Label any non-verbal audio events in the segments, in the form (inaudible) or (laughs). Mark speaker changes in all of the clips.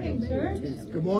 Speaker 1: Good morning, church.
Speaker 2: Good morning.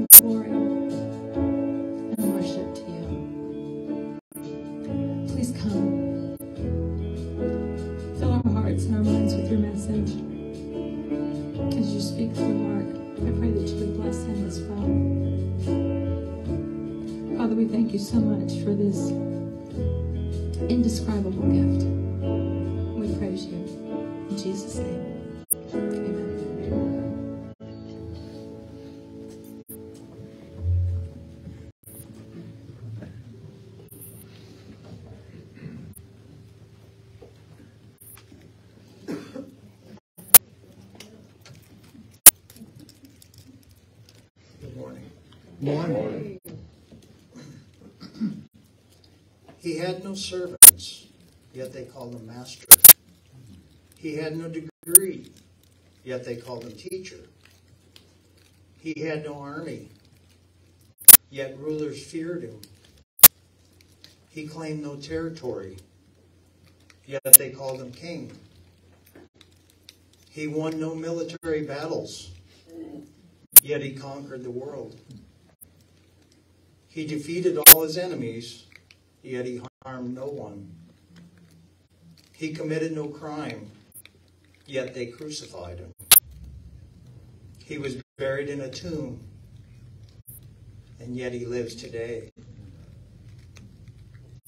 Speaker 3: no servants, yet they called him master. He had no degree, yet they called him teacher. He had no army, yet rulers feared him. He claimed no territory, yet they called him king. He won no military battles, yet he conquered the world. He defeated all his enemies, yet he harmed no one. He committed no crime, yet they crucified him. He was buried in a tomb, and yet he lives today.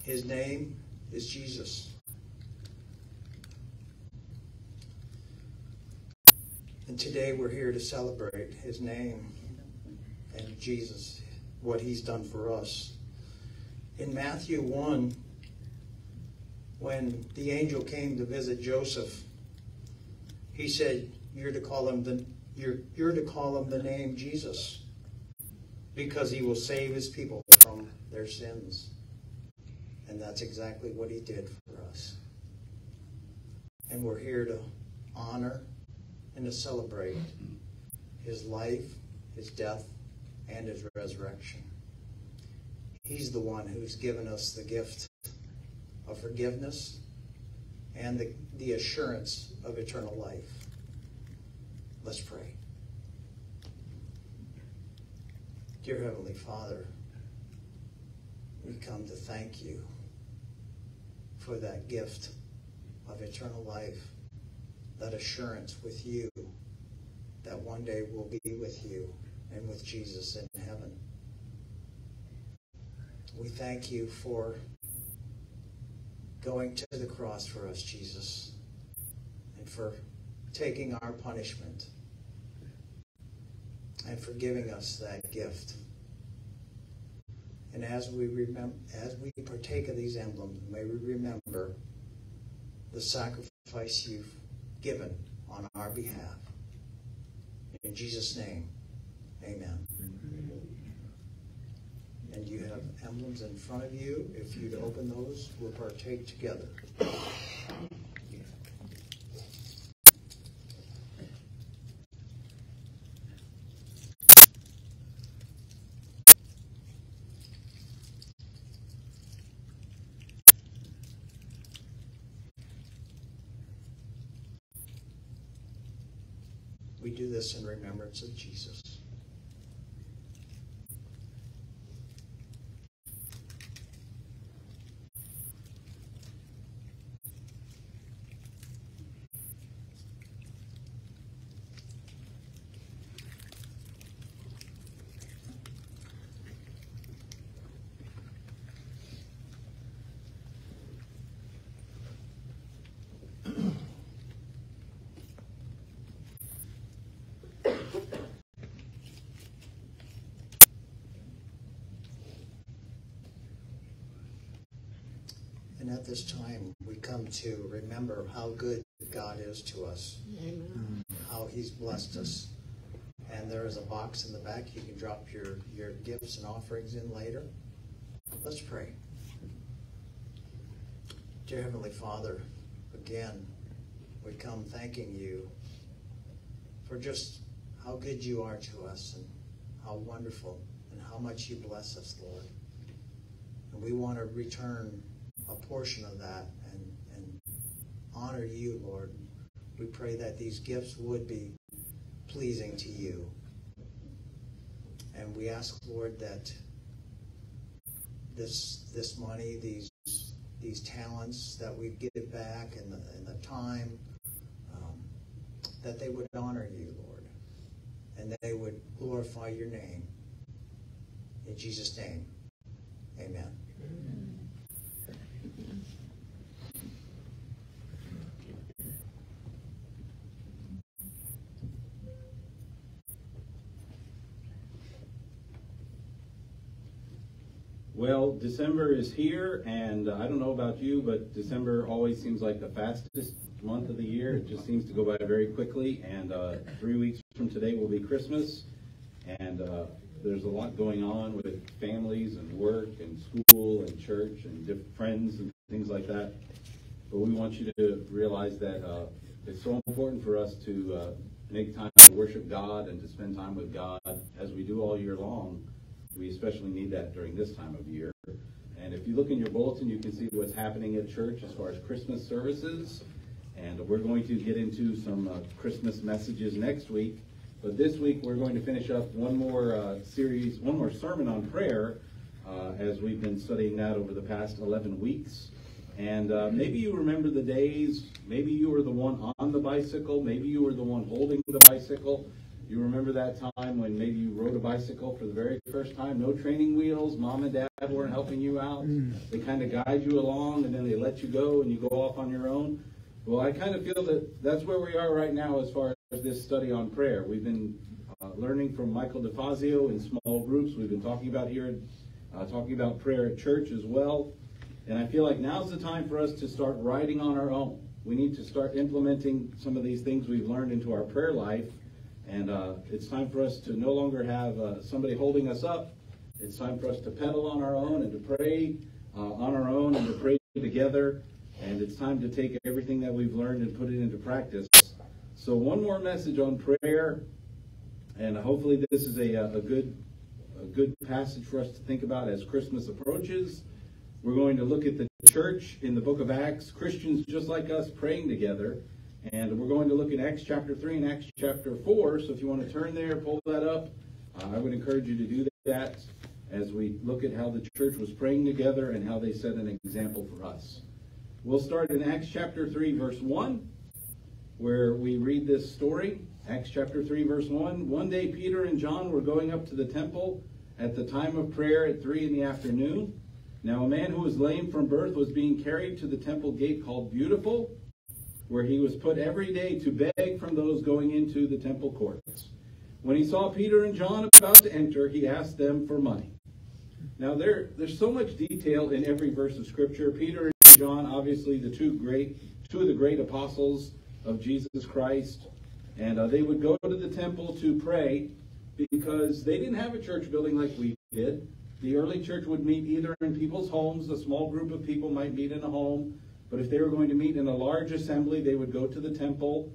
Speaker 3: His name is Jesus. And today we're here to celebrate his name and Jesus what he's done for us. In Matthew 1, when the angel came to visit Joseph, he said, You're to call him the you're, you're to call him the name Jesus because he will save his people from their sins. And that's exactly what he did for us. And we're here to honor and to celebrate his life, his death, and his resurrection. He's the one who's given us the gift of forgiveness and the, the assurance of eternal life. Let's pray. Dear Heavenly Father, we come to thank you for that gift of eternal life, that assurance with you that one day we'll be with you and with Jesus in heaven. We thank you for going to the cross for us, Jesus, and for taking our punishment and for giving us that gift. And as we remember, as we partake of these emblems, may we remember the sacrifice you've given on our behalf. In Jesus' name, amen. And you have emblems in front of you. If you'd open those, we'll partake together. We do this in remembrance of Jesus. This time, we come to remember how good God is to us, mm, how He's blessed us. And there is a box in the back. You can drop your, your gifts and offerings in later. Let's pray. Dear Heavenly Father, again, we come thanking you for just how good you are to us and how wonderful and how much you bless us, Lord. And we want to return a portion of that and, and honor you, Lord. We pray that these gifts would be pleasing to you. And we ask, Lord, that this this money, these these talents that we give back and the, and the time, um, that they would honor you, Lord, and that they would glorify your name. In Jesus' name, amen.
Speaker 4: Well, December is here, and I don't know about you, but December always seems like the fastest month of the year. It just seems to go by very quickly, and uh, three weeks from today will be Christmas, and uh, there's a lot going on with families and work and school and church and different friends and things like that. But we want you to realize that uh, it's so important for us to uh, make time to worship God and to spend time with God as we do all year long. We especially need that during this time of year. And if you look in your bulletin, you can see what's happening at church as far as Christmas services. And we're going to get into some uh, Christmas messages next week. But this week, we're going to finish up one more uh, series, one more sermon on prayer, uh, as we've been studying that over the past 11 weeks. And uh, maybe you remember the days, maybe you were the one on the bicycle, maybe you were the one holding the bicycle. You remember that time when maybe you rode a bicycle for the very first time, no training wheels, mom and dad weren't helping you out. They kind of guide you along and then they let you go and you go off on your own. Well, I kind of feel that that's where we are right now as far as this study on prayer. We've been uh, learning from Michael DeFazio in small groups. We've been talking about here, uh, talking about prayer at church as well. And I feel like now's the time for us to start writing on our own. We need to start implementing some of these things we've learned into our prayer life. And uh, it's time for us to no longer have uh, somebody holding us up. It's time for us to pedal on our own and to pray uh, on our own and to pray together And it's time to take everything that we've learned and put it into practice. So one more message on prayer, and hopefully this is a, a good a good passage for us to think about as Christmas approaches. We're going to look at the church in the book of Acts, Christians just like us praying together. And we're going to look at Acts chapter 3 and Acts chapter 4. So if you want to turn there, pull that up, uh, I would encourage you to do that as we look at how the church was praying together and how they set an example for us. We'll start in Acts chapter 3, verse 1, where we read this story. Acts chapter 3, verse 1. One day Peter and John were going up to the temple at the time of prayer at 3 in the afternoon. Now a man who was lame from birth was being carried to the temple gate called Beautiful, where he was put every day to beg from those going into the temple courts. When he saw Peter and John about to enter, he asked them for money. Now there, there's so much detail in every verse of Scripture. Peter and John, obviously the two great, two of the great apostles of Jesus Christ, and uh, they would go to the temple to pray because they didn't have a church building like we did. The early church would meet either in people's homes, a small group of people might meet in a home, but if they were going to meet in a large assembly, they would go to the temple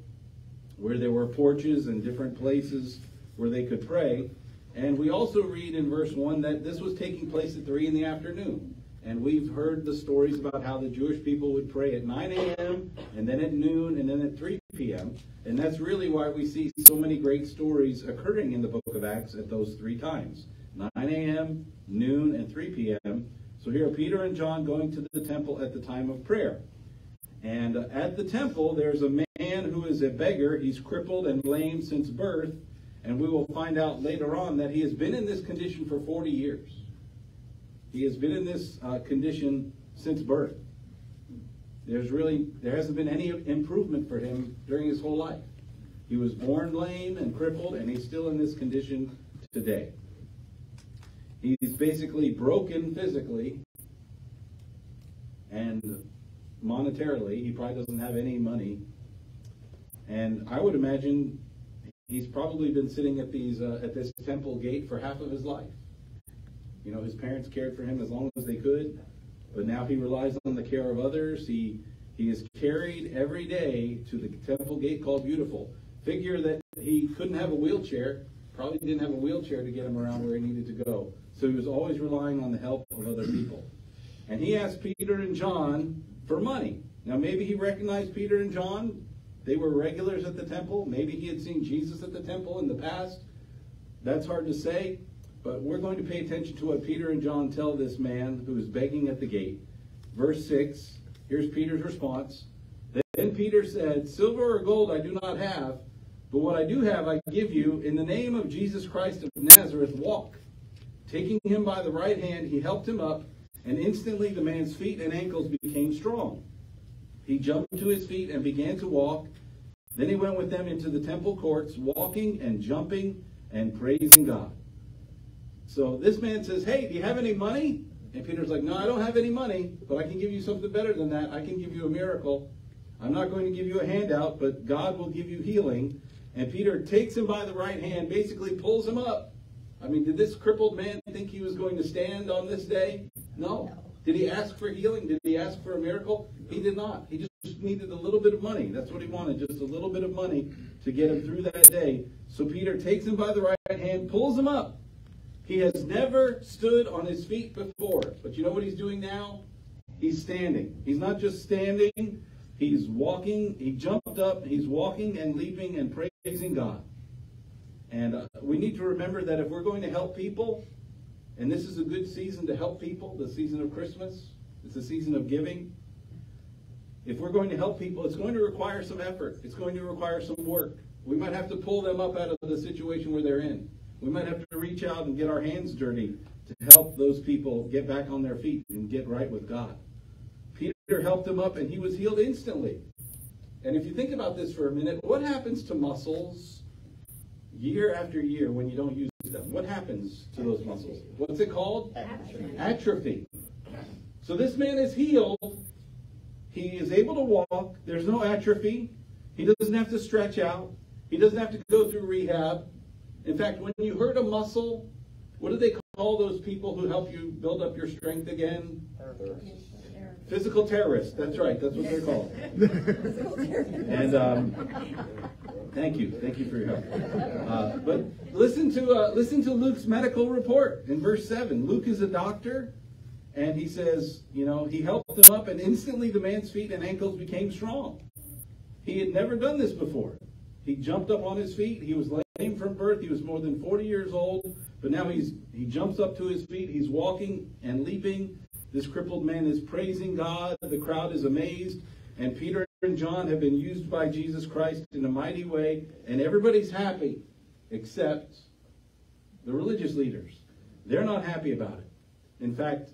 Speaker 4: where there were porches and different places where they could pray. And we also read in verse 1 that this was taking place at 3 in the afternoon. And we've heard the stories about how the Jewish people would pray at 9 a.m., and then at noon, and then at 3 p.m. And that's really why we see so many great stories occurring in the book of Acts at those three times 9 a.m., noon, and 3 p.m. So here are Peter and John going to the temple at the time of prayer. And uh, at the temple, there's a man who is a beggar. He's crippled and lame since birth. And we will find out later on that he has been in this condition for 40 years. He has been in this uh, condition since birth. There's really, there hasn't been any improvement for him during his whole life. He was born lame and crippled, and he's still in this condition today. He's basically broken physically and monetarily. He probably doesn't have any money. And I would imagine he's probably been sitting at these uh, at this temple gate for half of his life. You know, his parents cared for him as long as they could, but now he relies on the care of others. He he is carried every day to the temple gate called Beautiful. Figure that he couldn't have a wheelchair, probably didn't have a wheelchair to get him around where he needed to go. So he was always relying on the help of other people. And he asked Peter and John for money. Now maybe he recognized Peter and John. They were regulars at the temple. Maybe he had seen Jesus at the temple in the past. That's hard to say. But we're going to pay attention to what Peter and John tell this man who is begging at the gate. Verse 6, here's Peter's response. Then Peter said, Silver or gold I do not have, but what I do have I give you. In the name of Jesus Christ of Nazareth, walk. Taking him by the right hand, he helped him up, and instantly the man's feet and ankles became strong. He jumped to his feet and began to walk. Then he went with them into the temple courts, walking and jumping and praising God. So this man says, Hey, do you have any money? And Peter's like, No, I don't have any money, but I can give you something better than that. I can give you a miracle. I'm not going to give you a handout, but God will give you healing. And Peter takes him by the right hand, basically pulls him up. I mean, did this crippled man think he was going to stand on this day? No. Did he ask for healing? Did he ask for a miracle? He did not. He just needed a little bit of money. That's what he wanted, just a little bit of money to get him through that day. So Peter takes him by the right hand, pulls him up. He has never stood on his feet before. But you know what he's doing now? He's standing. He's not just standing, he's walking. He jumped up, he's walking and leaping and praising God. And uh, we need to remember that if we're going to help people, and this is a good season to help people, the season of Christmas, it's a season of giving. If we're going to help people, it's going to require some effort. It's going to require some work. We might have to pull them up out of the situation where they're in. We might have to reach out and get our hands dirty to help those people get back on their feet and get right with God. Peter helped him up and he was healed instantly. And if you think about this for a minute, what happens to muscles year after year when you don't use them? What happens to those muscles? What's it called?
Speaker 5: Atrophy.
Speaker 4: Atrophy. So this man is healed. He is able to walk. There's no atrophy. He doesn't have to stretch out. He doesn't have to go through rehab. In fact, when you hurt a muscle, what do they call those people who help you build up your strength again? Physical terrorists, that's right, that's what they're called. (laughs) And, um, thank you, thank you for your help. Uh, but listen to, uh, listen to Luke's medical report in verse seven. Luke is a doctor, and he says, you know, he helped him up, and instantly the man's feet and ankles became strong. He had never done this before. He jumped up on his feet. He was lame from birth. He was more than 40 years old, but now he's he jumps up to his feet. He's walking and leaping. This crippled man is praising God. The crowd is amazed, and Peter and John have been used by Jesus Christ in a mighty way, and everybody's happy except the religious leaders. They're not happy about it. In fact,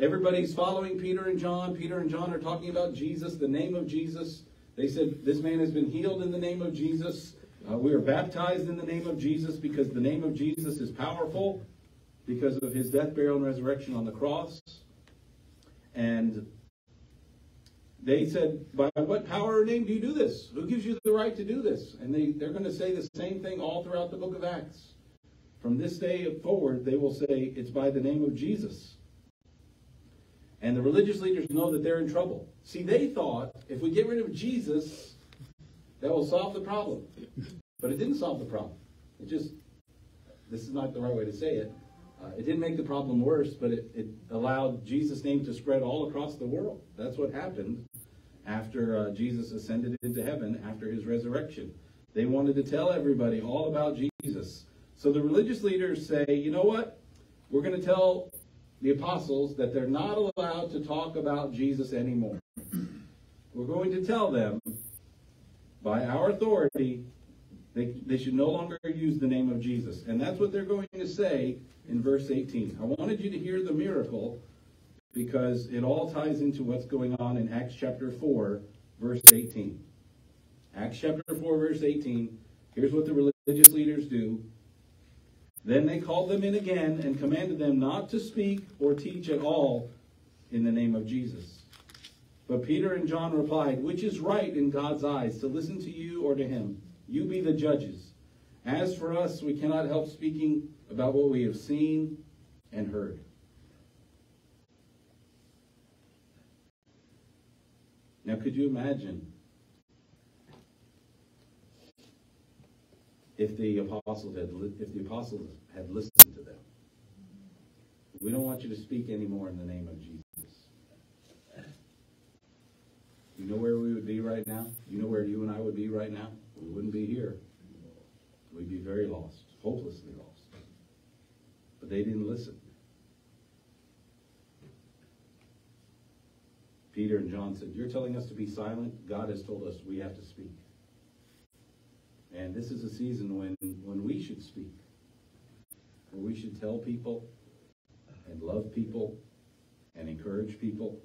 Speaker 4: everybody's following Peter and John. Peter and John are talking about Jesus, the name of Jesus. They said, This man has been healed in the name of Jesus. Uh, we are baptized in the name of Jesus because the name of Jesus is powerful because of his death, burial, and resurrection on the cross. And they said, By what power or name do you do this? Who gives you the right to do this? And they, they're going to say the same thing all throughout the book of Acts. From this day forward, they will say, It's by the name of Jesus. And the religious leaders know that they're in trouble. See, they thought if we get rid of Jesus, that will solve the problem. But it didn't solve the problem. It just, this is not the right way to say it. Uh, it didn't make the problem worse, but it, it allowed Jesus' name to spread all across the world. That's what happened after uh, Jesus ascended into heaven after his resurrection. They wanted to tell everybody all about Jesus. So the religious leaders say, you know what? We're going to tell the apostles that they're not allowed to talk about Jesus anymore. We're going to tell them, by our authority, they, they should no longer use the name of Jesus. And that's what they're going to say in verse 18. I wanted you to hear the miracle because it all ties into what's going on in Acts chapter 4, verse 18. Acts chapter 4, verse 18. Here's what the religious leaders do. Then they called them in again and commanded them not to speak or teach at all in the name of Jesus. But Peter and John replied, Which is right in God's eyes, to listen to you or to him? You be the judges. As for us, we cannot help speaking about what we have seen and heard. Now, could you imagine if the apostles had if the apostles had listened to them? We don't want you to speak anymore in the name of Jesus. You know where we would be right now? You know where you and I would be right now? We wouldn't be here. We'd be very lost, hopelessly lost. But they didn't listen. Peter and John said, You're telling us to be silent? God has told us we have to speak. And this is a season when, when we should speak, where we should tell people and love people and encourage people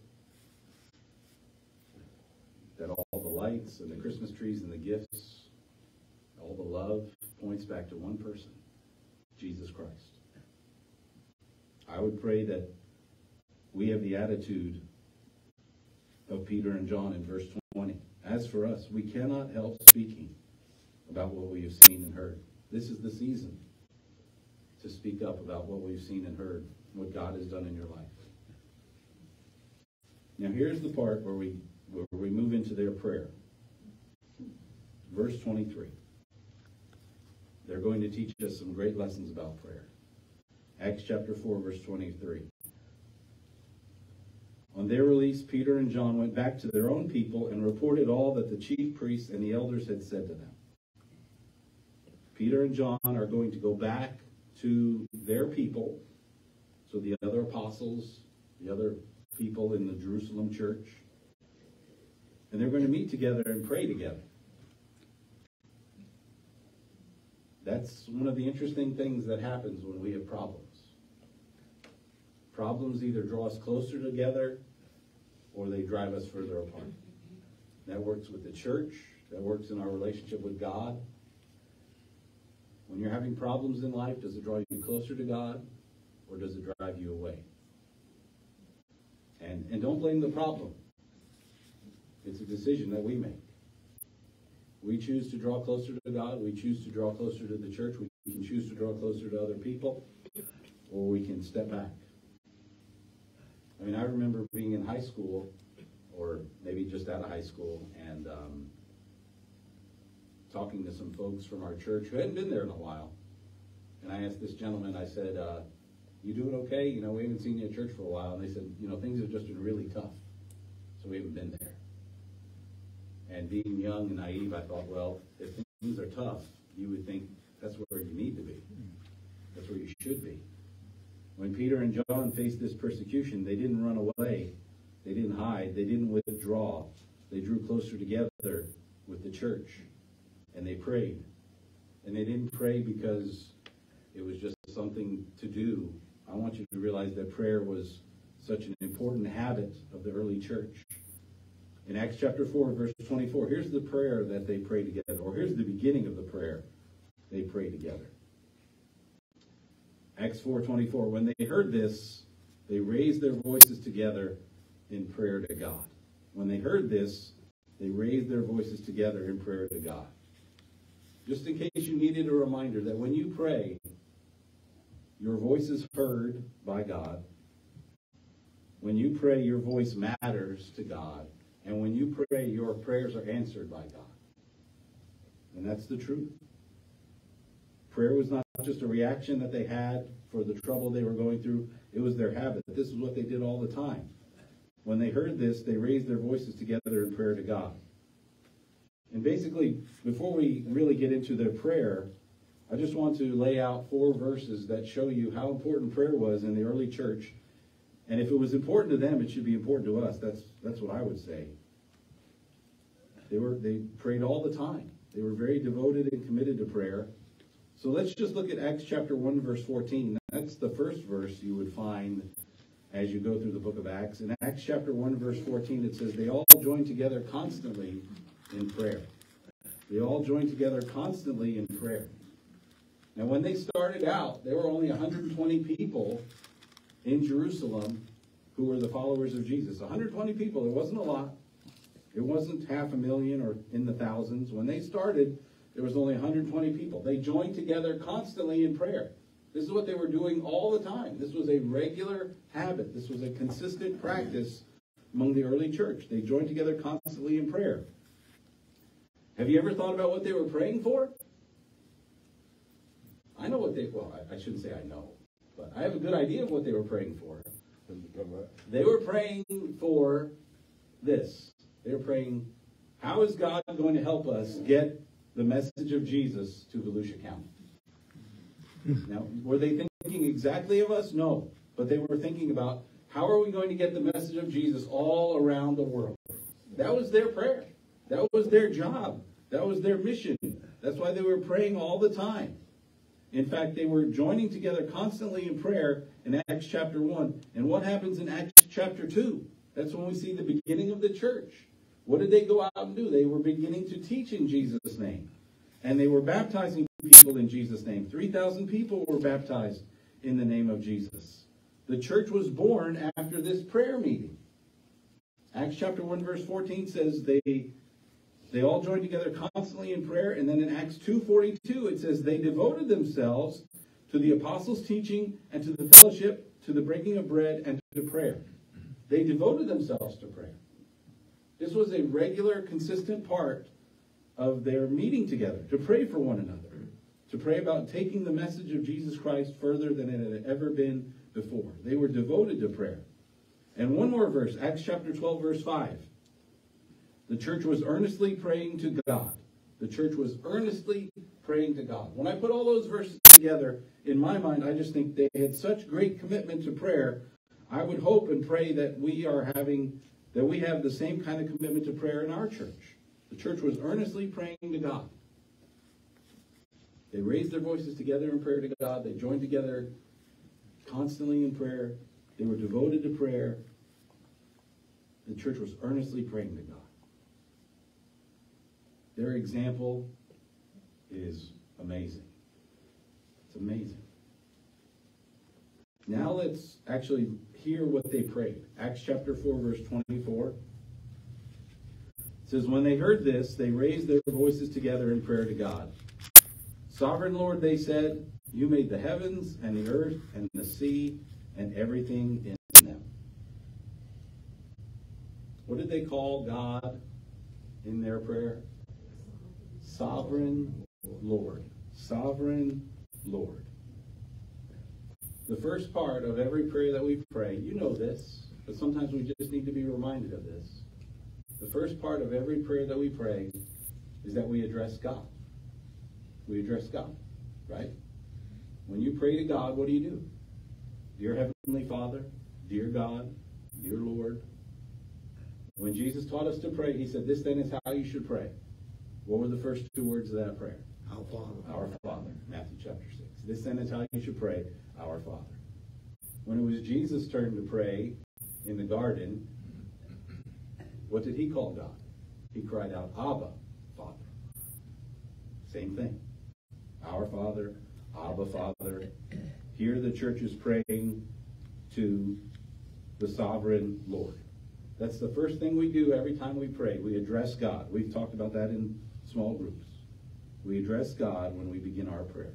Speaker 4: that all the lights and the Christmas trees and the gifts, all the love points back to one person, Jesus Christ. I would pray that we have the attitude of Peter and John in verse 20. As for us, we cannot help speaking about what we have seen and heard. This is the season to speak up about what we've seen and heard, what God has done in your life. Now, here's the part where we where we move into their prayer. Verse 23. They're going to teach us some great lessons about prayer. Acts chapter 4, verse 23. On their release, Peter and John went back to their own people and reported all that the chief priests and the elders had said to them. Peter and John are going to go back to their people, so the other apostles, the other people in the Jerusalem church, and they're going to meet together and pray together. That's one of the interesting things that happens when we have problems. Problems either draw us closer together or they drive us further apart. That works with the church, that works in our relationship with God. When you're having problems in life, does it draw you closer to God or does it drive you away? And, and don't blame the problem. It's a decision that we make. We choose to draw closer to God. We choose to draw closer to the church. We can choose to draw closer to other people, or we can step back. I mean, I remember being in high school or maybe just out of high school, and um, talking to some folks from our church who hadn't been there in a while. And I asked this gentleman, I said, uh, you doing okay? You know, we haven't seen you at church for a while. And they said, you know, things have just been really tough, so we haven't been there. And being young and naive, I thought, well, if things are tough, you would think that's where you need to be. That's where you should be. When Peter and John faced this persecution, they didn't run away. They didn't hide. They didn't withdraw. They drew closer together with the church and they prayed. And they didn't pray because it was just something to do. I want you to realize that prayer was such an important habit of the early church. In Acts chapter 4, verse 24, here's the prayer that they prayed together, or here's the beginning of the prayer they prayed together. Acts 4:24 when they heard this they raised their voices together in prayer to God. When they heard this, they raised their voices together in prayer to God. Just in case you needed a reminder that when you pray, your voice is heard by God. When you pray, your voice matters to God. And when you pray, your prayers are answered by God. And that's the truth. Prayer was not just a reaction that they had for the trouble they were going through, it was their habit. This is what they did all the time. When they heard this, they raised their voices together in prayer to God. And basically, before we really get into their prayer, I just want to lay out four verses that show you how important prayer was in the early church. And if it was important to them, it should be important to us. That's that's what I would say. They were they prayed all the time. They were very devoted and committed to prayer. So let's just look at Acts chapter 1 verse 14. That's the first verse you would find as you go through the book of Acts. In Acts chapter 1 verse 14 it says they all joined together constantly in prayer. They all joined together constantly in prayer. Now, when they started out, there were only 120 people in Jerusalem who were the followers of Jesus. 120 people. It wasn't a lot. It wasn't half a million or in the thousands. When they started, there was only 120 people. They joined together constantly in prayer. This is what they were doing all the time. This was a regular habit. This was a consistent practice among the early church. They joined together constantly in prayer. Have you ever thought about what they were praying for? I know what they, well, I, I shouldn't say I know, but I have a good idea of what they were praying for. They were praying for this. They were praying, how is God going to help us get the message of Jesus to Volusia County? Now, were they thinking exactly of us? No. But they were thinking about how are we going to get the message of Jesus all around the world? That was their prayer. That was their job. That was their mission. That's why they were praying all the time. In fact, they were joining together constantly in prayer in Acts chapter 1. And what happens in Acts chapter 2? That's when we see the beginning of the church. What did they go out and do? They were beginning to teach in Jesus' name. And they were baptizing people in Jesus' name. 3,000 people were baptized in the name of Jesus. The church was born after this prayer meeting. Acts chapter 1 verse 14 says they they all joined together constantly in prayer and then in Acts 2:42 it says they devoted themselves to the apostles' teaching and to the fellowship, to the breaking of bread and to prayer. They devoted themselves to prayer. This was a regular consistent part of their meeting together to pray for one another, to pray about taking the message of Jesus Christ further than it had ever been before. They were devoted to prayer. And one more verse, Acts chapter 12, verse 5. The church was earnestly praying to God. The church was earnestly praying to God. When I put all those verses together, in my mind, I just think they had such great commitment to prayer. I would hope and pray that we are having, that we have the same kind of commitment to prayer in our church. The church was earnestly praying to God. They raised their voices together in prayer to God. They joined together constantly in prayer. They were devoted to prayer. The church was earnestly praying to God. Their example is amazing. It's amazing. Now let's actually hear what they prayed. Acts chapter 4, verse 24. It says, When they heard this, they raised their voices together in prayer to God. Sovereign Lord, they said, You made the heavens and the earth and the sea and everything in them. What did they call God in their prayer? Sovereign Lord. Sovereign Lord. The first part of every prayer that we pray, you know this, but sometimes we just need to be reminded of this. The first part of every prayer that we pray is that we address God. We address God, right? When you pray to God, what do you do? Dear Heavenly Father, dear God, dear Lord. When Jesus taught us to pray, he said, This then is how you should pray. What were the first two words of that prayer?
Speaker 2: Our Father.
Speaker 4: Our Father, Matthew chapter 6. This then is how you should pray, Our Father. When it was Jesus' turn to pray in the garden, what did he call God? He cried out, Abba, Father. Same thing. Our Father, Abba, Father. Here the church is praying to the sovereign Lord. That's the first thing we do every time we pray. We address God. We've talked about that in small groups. We address God when we begin our prayer.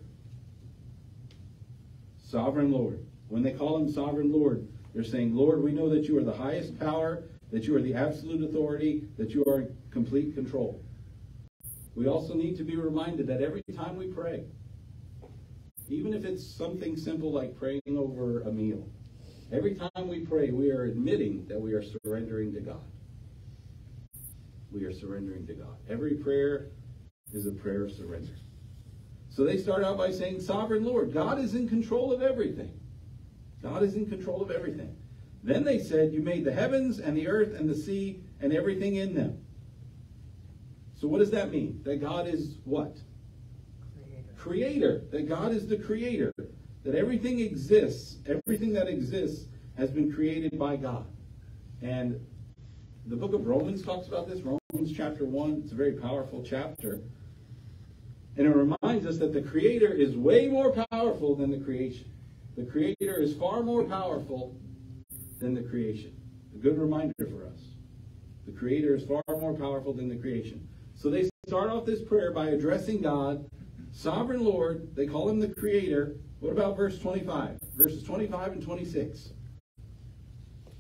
Speaker 4: Sovereign Lord. When they call him Sovereign Lord, they're saying, Lord, we know that you are the highest power, that you are the absolute authority, that you are in complete control. We also need to be reminded that every time we pray, even if it's something simple like praying over a meal, every time we pray, we are admitting that we are surrendering to God. We are surrendering to God. Every prayer is a prayer of surrender. So they start out by saying, Sovereign Lord, God is in control of everything. God is in control of everything. Then they said, You made the heavens and the earth and the sea and everything in them. So what does that mean? That God is what?
Speaker 5: Creator.
Speaker 4: Creator. That God is the creator. That everything exists, everything that exists has been created by God. And the book of Romans talks about this. Romans chapter 1, it's a very powerful chapter. And it reminds us that the creator is way more powerful than the creation. The creator is far more powerful than the creation. A good reminder for us. The creator is far more powerful than the creation. So they start off this prayer by addressing God, sovereign Lord. They call him the creator. What about verse 25? Verses 25 and 26.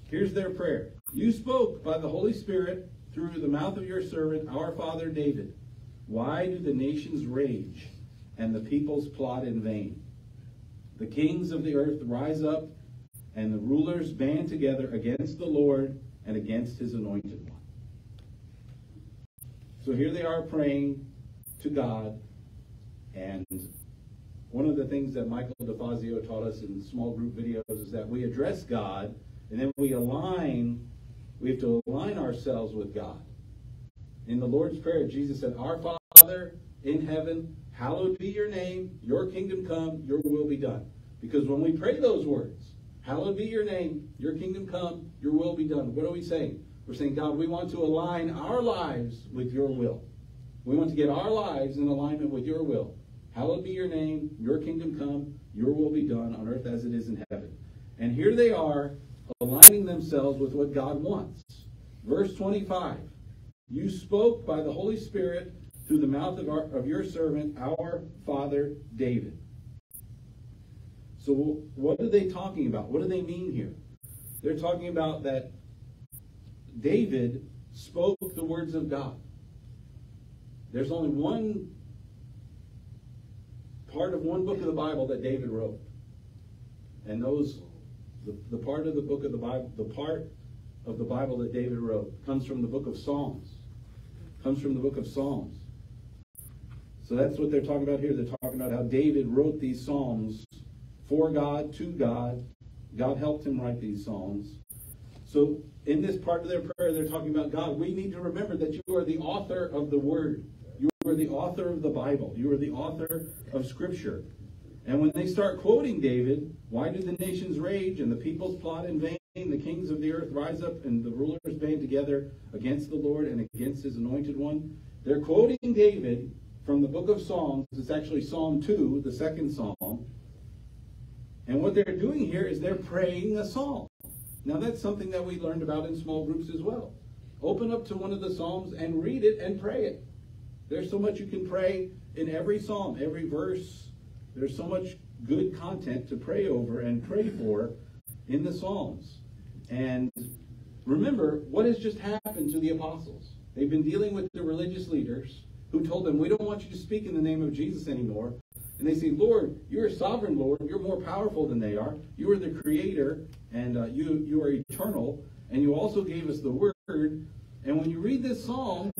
Speaker 4: Here's their prayer. You spoke by the Holy Spirit through the mouth of your servant, our father David. Why do the nations rage and the peoples plot in vain? The kings of the earth rise up and the rulers band together against the Lord and against his anointed one. So here they are praying to God, and one of the things that Michael DeFazio taught us in small group videos is that we address God, and then we align, we have to align ourselves with God. In the Lord's Prayer, Jesus said, Our Father in heaven, hallowed be your name, your kingdom come, your will be done. Because when we pray those words, hallowed be your name, your kingdom come, your will be done, what are we saying? We're saying, God, we want to align our lives with your will. We want to get our lives in alignment with your will. Hallowed be your name, your kingdom come, your will be done on earth as it is in heaven. And here they are aligning themselves with what God wants. Verse 25 You spoke by the Holy Spirit through the mouth of, our, of your servant, our father David. So, what are they talking about? What do they mean here? They're talking about that David spoke the words of God. There's only one part of one book of the Bible that David wrote. And those the, the part of the book of the Bible, the part of the Bible that David wrote comes from the book of Psalms. Comes from the book of Psalms. So that's what they're talking about here. They're talking about how David wrote these Psalms for God, to God. God helped him write these Psalms. So in this part of their prayer, they're talking about God. We need to remember that you are the author of the Word. You are the author of the Bible. You are the author of Scripture. And when they start quoting David, why do the nations rage and the peoples plot in vain? The kings of the earth rise up and the rulers band together against the Lord and against his anointed one. They're quoting David from the book of Psalms. It's actually Psalm 2, the second psalm. And what they're doing here is they're praying a psalm. Now, that's something that we learned about in small groups as well. Open up to one of the Psalms and read it and pray it. There's so much you can pray in every psalm, every verse. There's so much good content to pray over and pray for in the Psalms. And remember what has just happened to the apostles. They've been dealing with the religious leaders who told them, We don't want you to speak in the name of Jesus anymore. And they say, Lord, you're sovereign Lord. You're more powerful than they are. You are the creator, and uh, you, you are eternal. And you also gave us the word. And when you read this psalm,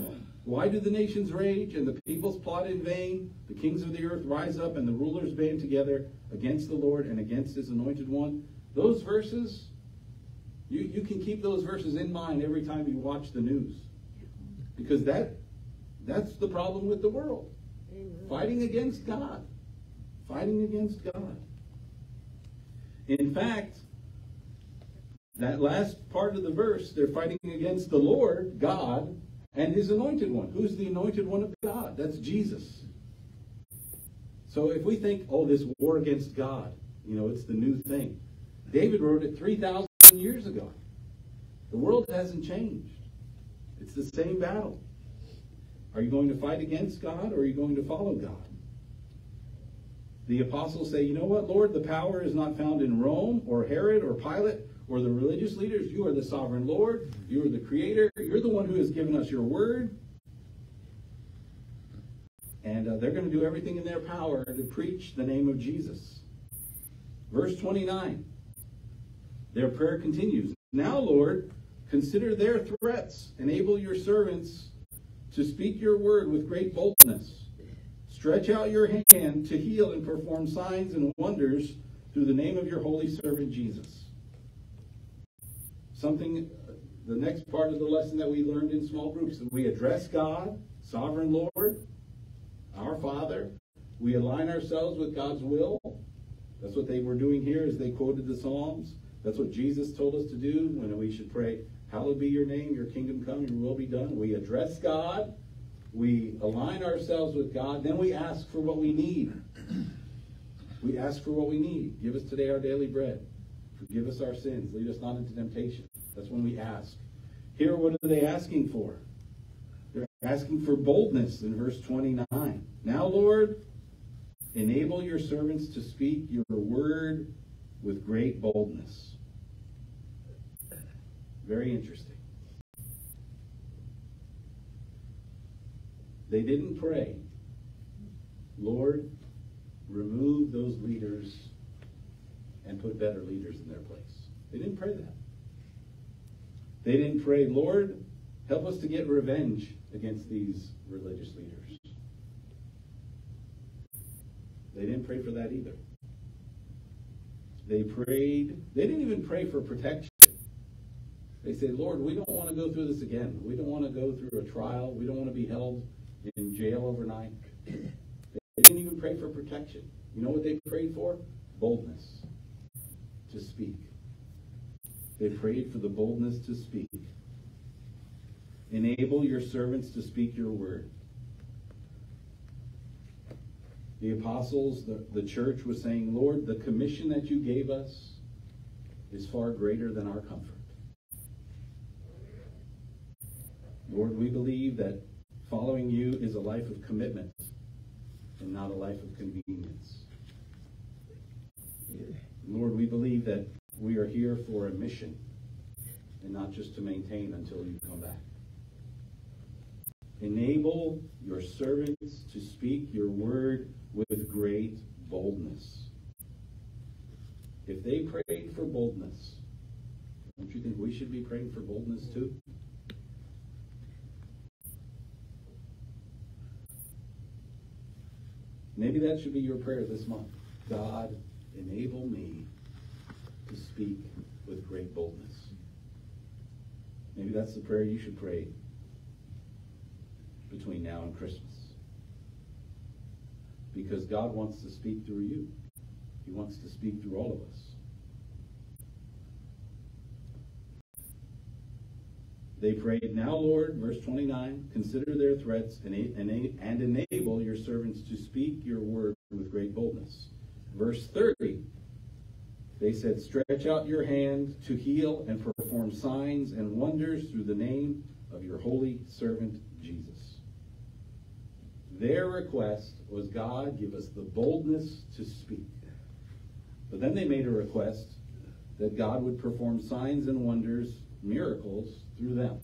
Speaker 4: why do the nations rage and the peoples plot in vain? The kings of the earth rise up and the rulers band together against the Lord and against his anointed one. Those verses, you, you can keep those verses in mind every time you watch the news. Because that that's the problem with the world. Amen. Fighting against God. Fighting against God. In fact, that last part of the verse, they're fighting against the Lord, God, and his anointed one. Who's the anointed one of God? That's Jesus. So if we think, oh, this war against God, you know, it's the new thing. David wrote it 3,000 years ago. The world hasn't changed. It's the same battle. Are you going to fight against God or are you going to follow God? The apostles say, you know what, Lord, the power is not found in Rome or Herod or Pilate or the religious leaders. You are the sovereign Lord. You are the creator. You're the one who has given us your word. And uh, they're going to do everything in their power to preach the name of Jesus. Verse 29. Their prayer continues. Now, Lord, consider their threats. Enable your servants to speak your word with great boldness. Stretch out your hand to heal and perform signs and wonders through the name of your holy servant Jesus something, the next part of the lesson that we learned in small groups, we address God, sovereign Lord, our Father. We align ourselves with God's will. That's what they were doing here as they quoted the Psalms. That's what Jesus told us to do when we should pray, Hallowed be your name, your kingdom come, your will be done. We address God. We align ourselves with God. Then we ask for what we need. We ask for what we need. Give us today our daily bread. Forgive us our sins. Lead us not into temptation. That's when we ask. Here, what are they asking for? They're asking for boldness in verse 29. Now, Lord, enable your servants to speak your word with great boldness. Very interesting. They didn't pray, Lord, remove those leaders and put better leaders in their place. They didn't pray that. They didn't pray, Lord, help us to get revenge against these religious leaders. They didn't pray for that either. They prayed, they didn't even pray for protection. They said, Lord, we don't want to go through this again. We don't want to go through a trial. We don't want to be held in jail overnight. They didn't even pray for protection. You know what they prayed for? Boldness to speak. They prayed for the boldness to speak. Enable your servants to speak your word. The apostles, the, the church was saying, Lord, the commission that you gave us is far greater than our comfort. Lord, we believe that following you is a life of commitment and not a life of convenience. Lord, we believe that we are here for a mission and not just to maintain until you come back. Enable your servants to speak your word with great boldness. If they prayed for boldness, don't you think we should be praying for boldness too? Maybe that should be your prayer this month. God, enable me to speak with great boldness. Maybe that's the prayer you should pray between now and Christmas. Because God wants to speak through you. He wants to speak through all of us. They prayed, Now, Lord, verse 29, consider their threats and, and enable your servants to speak your word with great boldness. Verse 30, they said, Stretch out your hand to heal and perform signs and wonders through the name of your holy servant. Their request was, God, give us the boldness to speak. But then they made a request that God would perform signs and wonders miracles through them,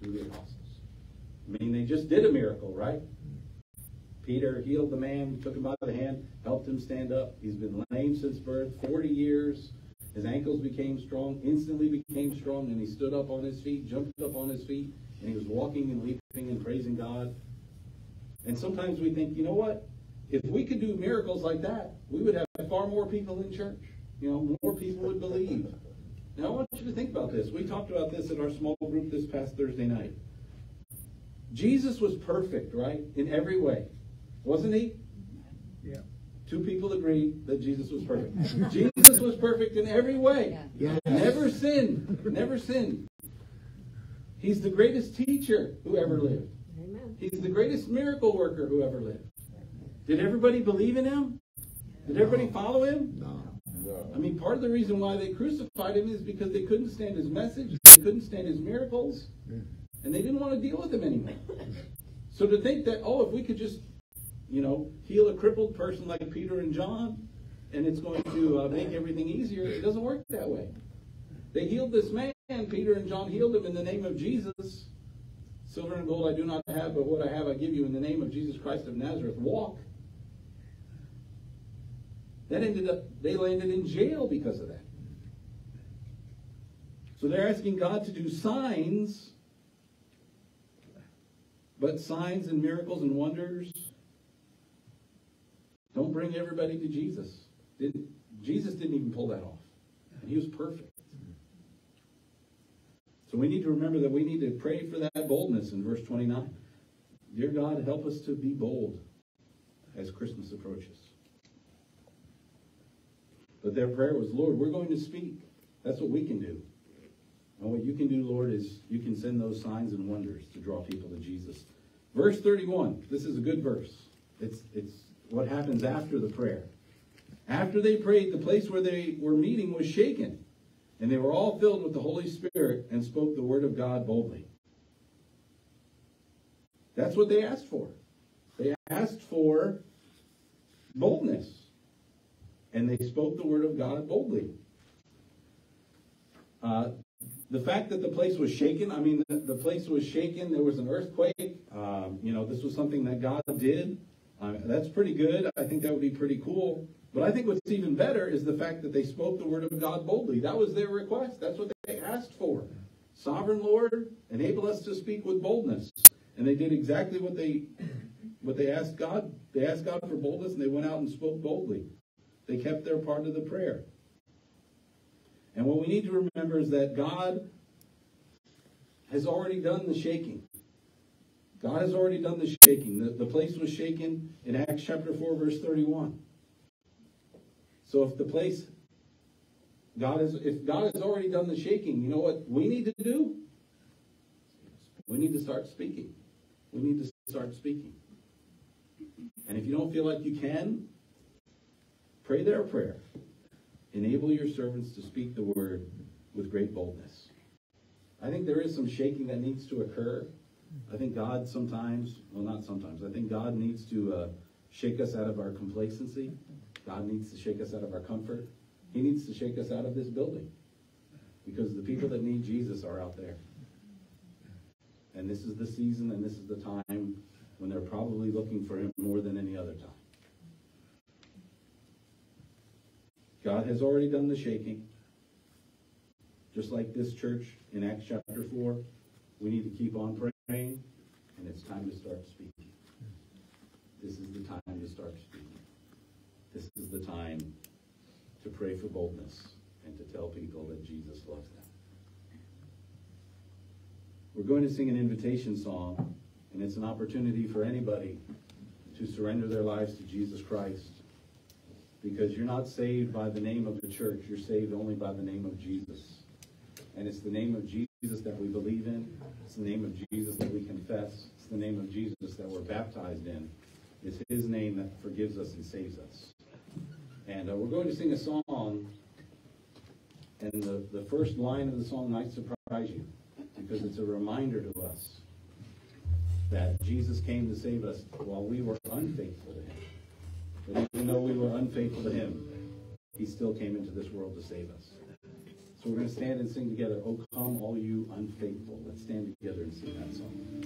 Speaker 4: through the apostles. I mean, they just did a miracle, right? Peter healed the man, took him by the hand, helped him stand up. He's been lame since birth, 40 years. His ankles became strong, instantly became strong, and he stood up on his feet, jumped up on his feet, and he was walking and leaping and praising God. And sometimes we think, you know what? If we could do miracles like that, we would have far more people in church. You know, more people would believe. Now, I want you to think about this. We talked about this in our small group this past Thursday night. Jesus was perfect, right? In every way. Wasn't he?
Speaker 5: Yeah.
Speaker 4: Two people agreed that Jesus was perfect. (laughs) Jesus was perfect in every way.
Speaker 5: Yeah.
Speaker 4: Never sinned. Never sinned. He's the greatest teacher who ever lived. He's the greatest miracle worker who ever lived. Did everybody believe in him? Did everybody follow him?
Speaker 5: No.
Speaker 4: I mean, part of the reason why they crucified him is because they couldn't stand his message, they couldn't stand his miracles, and they didn't want to deal with him anymore. So to think that, oh, if we could just, you know, heal a crippled person like Peter and John, and it's going to uh, make everything easier, it doesn't work that way. They healed this man, Peter and John healed him in the name of Jesus. Silver and gold I do not have, but what I have I give you in the name of Jesus Christ of Nazareth. Walk. That ended up, they landed in jail because of that. So they're asking God to do signs, but signs and miracles and wonders don't bring everybody to Jesus. Didn't, Jesus didn't even pull that off. And he was perfect. We need to remember that we need to pray for that boldness in verse 29. Dear God, help us to be bold as Christmas approaches. But their prayer was, Lord, we're going to speak. That's what we can do. And what you can do, Lord, is you can send those signs and wonders to draw people to Jesus. Verse 31, this is a good verse. It's, it's what happens after the prayer. After they prayed, the place where they were meeting was shaken, and they were all filled with the Holy Spirit and spoke the word of God boldly. That's what they asked for. They asked for boldness and they spoke the word of God boldly. Uh, the fact that the place was shaken, I mean, the, the place was shaken. There was an earthquake. Um, you know, this was something that God did. Uh, that's pretty good. I think that would be pretty cool. But I think what's even better is the fact that they spoke the word of God boldly. That was their request. That's what they asked for. Sovereign Lord, enable us to speak with boldness. And they did exactly what they what they asked God. They asked God for boldness, and they went out and spoke boldly. They kept their part of the prayer. And what we need to remember is that God has already done the shaking. God has already done the shaking. The, the place was shaken in Acts chapter 4, verse 31. So if the place, God has, if God has already done the shaking, you know what we need to do? We need to start speaking. We need to start speaking. And if you don't feel like you can, Pray their prayer. Enable your servants to speak the word with great boldness. I think there is some shaking that needs to occur. I think God sometimes, well, not sometimes, I think God needs to uh, shake us out of our complacency. God needs to shake us out of our comfort. He needs to shake us out of this building because the people that need Jesus are out there. And this is the season and this is the time when they're probably looking for him more than any other time. God has already done the shaking. Just like this church in Acts chapter 4, we need to keep on praying, and it's time to start speaking. This is the time to start speaking. This is the time to pray for boldness and to tell people that Jesus loves them. We're going to sing an invitation song, and it's an opportunity for anybody to surrender their lives to Jesus Christ because you're not saved by the name of the church, you're saved only by the name of Jesus. And it's the name of Jesus that we believe in, it's the name of Jesus that we confess, it's the name of Jesus that we're baptized in. It's his name that forgives us and saves us. And uh, we're going to sing a song, and the, the first line of the song might surprise you because it's a reminder to us that Jesus came to save us while we were unfaithful to him. But even though we were unfaithful to him, he still came into this world to save us. So
Speaker 2: we're going to stand and sing together, Oh Come All You Unfaithful. Let's stand together and sing that song.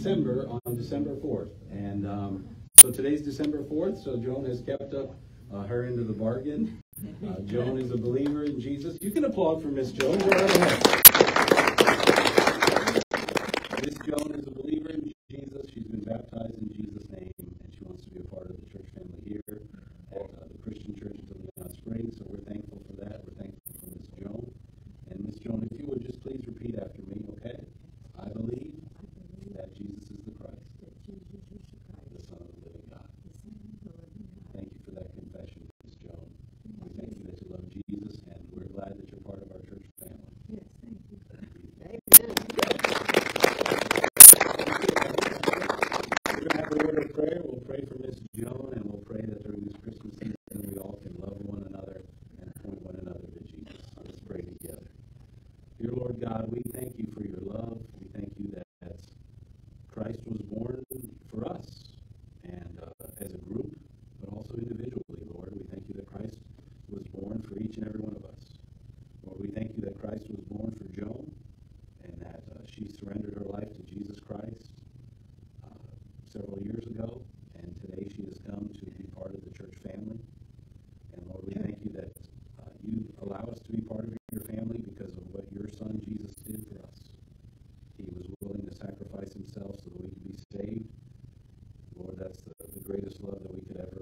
Speaker 2: December on December 4th. And um, so today's December 4th, so Joan has kept up uh, her end of the bargain. Uh, Joan is a believer in Jesus. You can applaud for Miss Joan. Miss Joan is a believer in Jesus. She's been baptized in Jesus. Christ. part of your family because of what your son Jesus did
Speaker 6: for us. He
Speaker 2: was willing to sacrifice himself so that we could be saved. Lord, that's the, the greatest love
Speaker 5: that we could ever